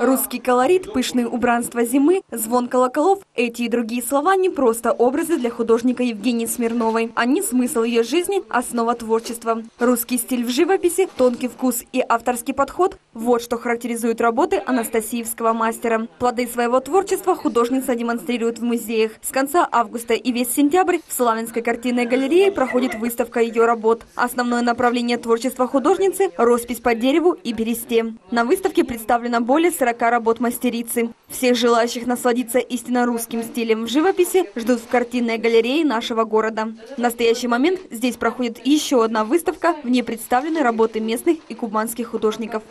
Русский колорит, пышные убранства зимы, звон колоколов – эти и другие слова не просто образы для художника Евгении Смирновой. Они – смысл ее жизни, основа творчества. Русский стиль в живописи, тонкий вкус и авторский подход – вот что характеризует работы анастасиевского мастера. Плоды своего творчества художница демонстрирует в музеях. С конца августа и весь сентябрь в Славянской картинной галерее проходит выставка ее работ. Основное направление творчества художницы – роспись по дереву и бересте. На выставке представлено более 40 40 работ мастерицы. Всех желающих насладиться истинно русским стилем в живописи ждут в картинной галерее нашего города. В настоящий момент здесь проходит еще одна выставка в ней представлены работы местных и кубанских художников.